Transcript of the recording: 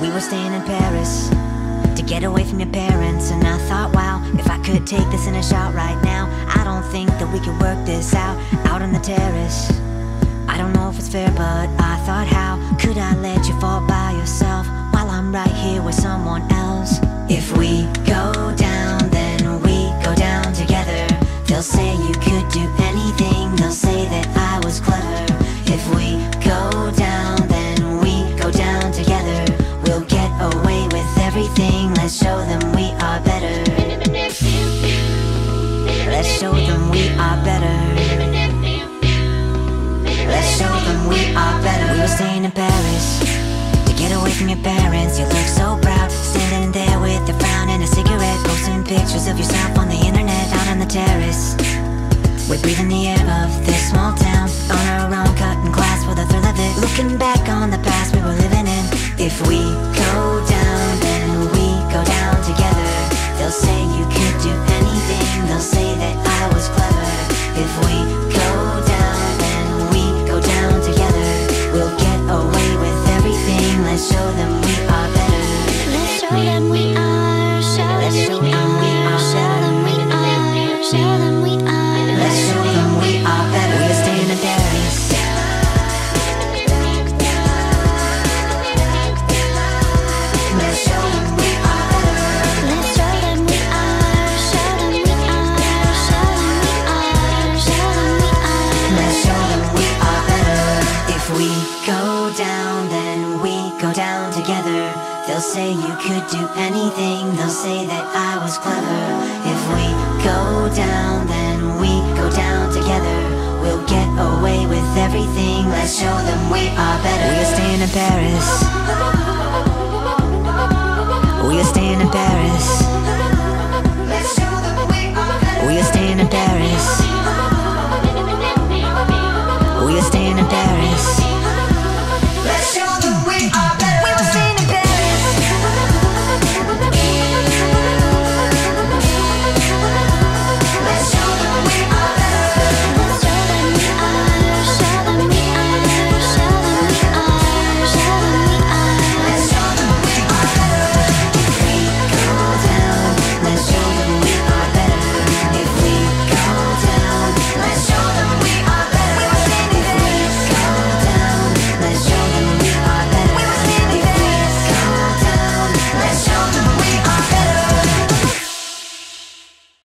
We were staying in Paris to get away from your parents. And I thought, wow, if I could take this in a shot right now, I don't think that we could work this out out on the terrace. I don't know if it's fair, but I thought, how could I let you fall by yourself while I'm right here with someone else? If we go down, then we go down together. They'll say you could do anything, they'll say that I was clever. If we everything, let's show them we are better. Let's show them we are better. Let's show them we are better. We were staying in Paris to get away from your parents. You look so proud, standing there with a frown and a cigarette, posting pictures of yourself on the internet out on the terrace. We breathe in the air of this small town, on our own, cutting glass for the thrill of it. Looking back on the past we were living in. If we we go down, then we go down together. They'll say you could do anything. They'll say that I was clever. If we go down, then we go down together. We'll get away with everything. Let's show them we are better. We are staying in Paris. Staying in Paris.